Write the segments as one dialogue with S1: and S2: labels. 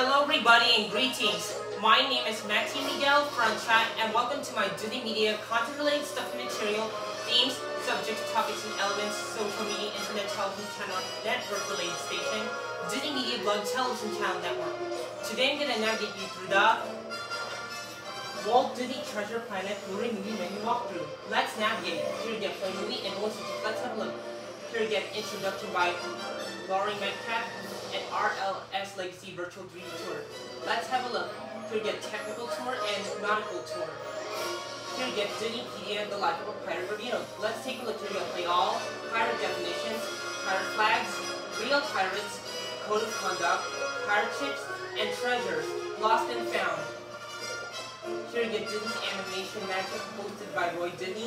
S1: Hello everybody and greetings. My name is Maxine Miguel from Chat, and welcome to my Disney Media content related stuff and material, themes, subjects, topics and elements, social media, internet television channel, network related station, Disney Media blog television channel network. Today I'm going to navigate you through the Walt Disney Treasure Planet Blu-ray movie menu walkthrough. Let's navigate through the movie and also let's have a look. Here again, introduction by Laurie Metcalf and RLS Legacy Virtual Dream Tour. Let's have a look. Here again, technical tour and nautical tour. Here again, Disneypedia and the Life of a Pirate Review. Let's take a look. Here again, play all pirate definitions, pirate flags, real pirates, code of conduct, pirate ships, and treasures, lost and found here to get Disney's animation magic hosted by Roy Disney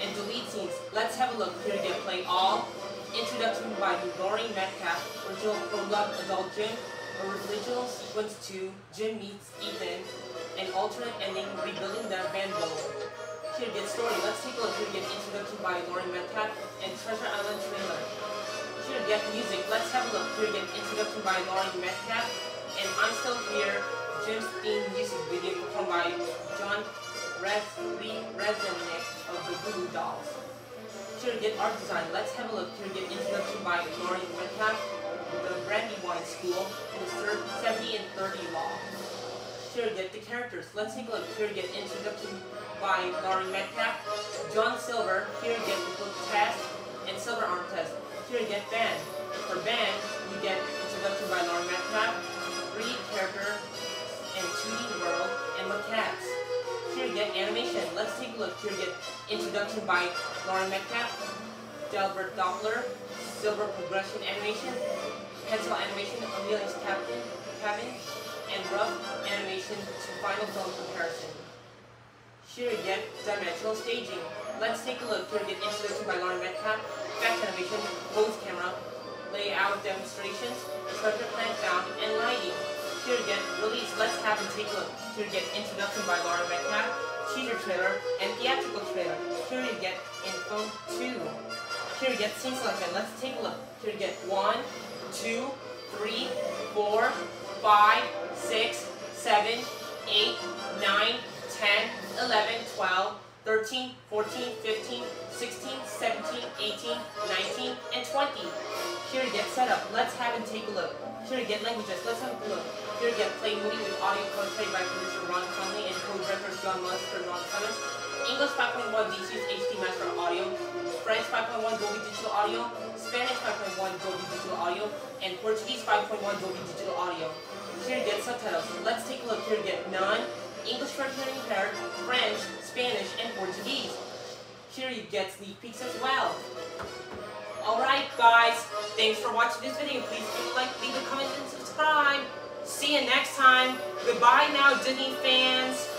S1: and Delete Scenes. Let's have a look here to get Play All. Introduction by Laurie Metcalf, original Love Adult Jim, original sequence 2, Jim meets Ethan, an alternate ending rebuilding the Benbow. Here to get story, let's take a look here to get introduction by Laurie Metcalf and Treasure Island trailer. Here to get music, let's have a look here to get introduction by Laurie Metcalf and I'm still here. just in music video performed by John Resley Rzeznik of the Goo Goo Dolls. Here get art design. Let's have a look. Here get introduction by Lauren Whitlam, the Brandywine School, It is the 70 and 30 Law. Here get the characters. Let's take a look. Here get introduction by Lauren Metcalf, John Silver. Here get the book test and Silver Arm test. Here get band. For band, you get introduction by Lauren Metcalf, look here get introduction by Lauren Metcalf, Delbert Doppler, Silver Progression Animation, Pencil Animation, Amelia's Captain, Kevin, and Rough Animation to Final Film Comparison. Here again, dimensional staging. Let's take a look here get introduction by Lauren Metcalf, Back Animation, Pose Camera, Layout Demonstrations, Treasure Plant Found, and Lighting. Here again, release, let's have a take a look. Here again, introduction by Lauren Metcalf, teaser trailer, and theatrical trailer. Here you get info 2. Here you get scene selection. Let's take a look. Here you get 1, 13, 14, 15, 16, 17, 18, 19, and 20. Here you get set up. Let's have and take a look. Here you get languages. Let's have a look. Here you get play movie with audio commentary by producer Ron Conli and co for non English 5.1 DTS HD Max for audio, French 5.1 Dolby Digital Audio, Spanish 5.1 Dolby Digital Audio, and Portuguese 5.1 Dolby Digital Audio. Here get subtitles. Let's take a look. Here again, non, English for hearing impaired, French, Spanish, and Portuguese. Here you get sneak peeks as well. Alright guys, thanks for watching this video. Please leave a like, leave a comment, and subscribe. See you next time. Goodbye now, Disney fans.